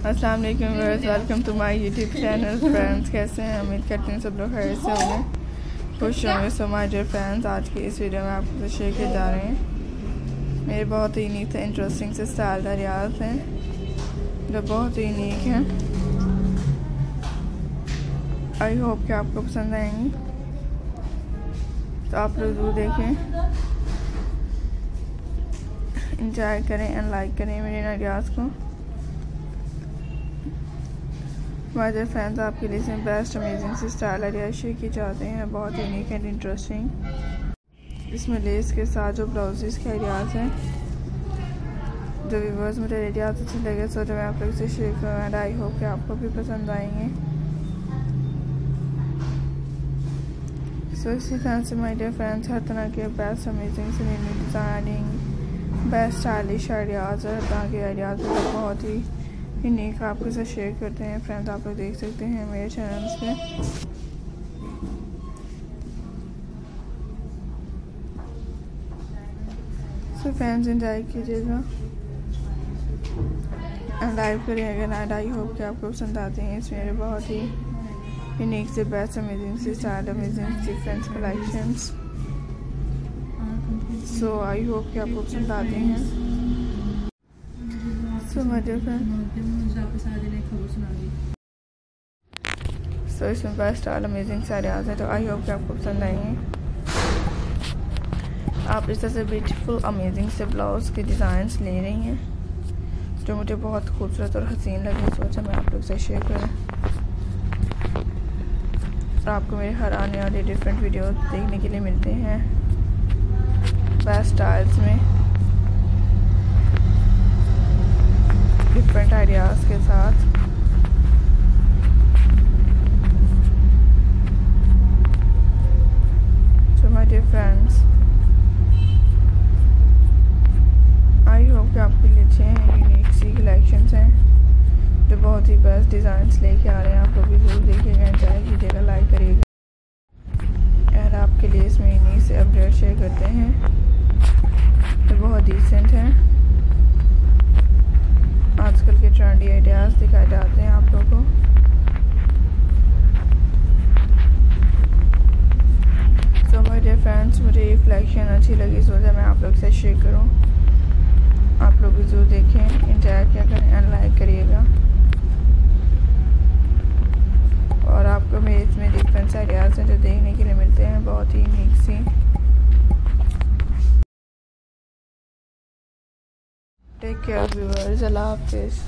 अस्सलाम वालेकुम viewers welcome to my YouTube channel friends कैसे हैं? उम्मीद करते हैं सब लोग खैर से होंगे। खुश होंगे। सो माय डियर फ्रेंड्स आज की इस वीडियो में आपको शेयर किए जा रहे हैं। मेरे बहुत ही यूनिक से इंटरेस्टिंग से स्टाइल रियाज हैं। जो बहुत ही यूनिक हैं। आई होप कि आपको पसंद आएँगी। तो आप लोग ज़रूर देखें। इंजॉय करें एंड लाइक करें मेरे आइडियाज़ को। हमारे फ्रेंड्स आपके लिए इसमें बेस्ट अमेजिंग से स्टाइल आइडिया शेयर किए जाते हैं। बहुत यूनिक एंड इंटरेस्टिंग इसमें लेस के साथ जो ब्लाउजेस के आइडियाज़ हैं, जो व्यूवर्स मुझे आइडियाज़ अच्छे लगे सो जो मैं आप लोग से शेयर करूँ आई होप कि आपको भी पसंद आएँगे। सो इसी तरह से माय डियर फ्रेंड्स हर तरह के बेस्ट अमेजिंग से डिज़ाइनिंग बेस्ट स्टाइलिश आइडियाज़ हर तरह के आइडियाज़ बहुत ही यूनिक आपके साथ शेयर करते हैं। फ्रेंड्स आप लोग देख सकते हैं मेरे चैनल्स पे। सो फ्रेंड्स इंजॉय कीजिएगा। एंड लाइव करिएगा एंड आई होप कि आपको पसंद आते हैं। इसमें मेरे बहुत ही यूनिक से बेस्ट अमेजिंग से स्टाइल अमेजिंग से friends collections so I hope कि आपको पसंद आते हैं। सो इसमें बेस्ट ऑल अमेजिंग सारे आज हैं तो आई होप कि आपको पसंद आएँगे आप इस तरह से ब्यूटीफुल अमेजिंग से ब्लाउज के डिज़ाइंस ले रही हैं, जो मुझे बहुत खूबसूरत और हसीन लगे। सोचा मैं आप लोग से शेयर करूँ। और आपको मेरे हर आने वाले डिफरेंट वीडियो देखने के लिए मिलते हैं। बेस्ट स्टाइल्स में। डिफरेंट के साथ। तो my dear friends I hope कि आपके लिए अच्छे हैं यूनिक सी कलेक्शन हैं। जो बहुत ही बेस्ट डिज़ाइन लेके आ रहे हैं। आप लोग भी ज़रूर देखिएगा एंजॉय कीजिएगा लाइक करिएगा। आपके लिए इसमें यूनिक से अपडेट शेयर करते हैं। जो बहुत डिसेंट हैं आजकल के ट्रेंडी आइडियाज़ दिखाए जाते हैं आप लोगों को सो मेरे फ्रेंड्स मुझे ये कलेक्शन अच्छी लगी सोचा मैं आप लोग से शेयर करूँ आप लोग भी ज़रूर देखें इंजॉय क्या करें एंड लाइक करिएगा और आपको मेरे इसमें डिफरेंट आइडियाज़ हैं जो देखने के लिए मिलते हैं, बहुत ही यूनिक सी Take care, viewers. Allah Hafiz.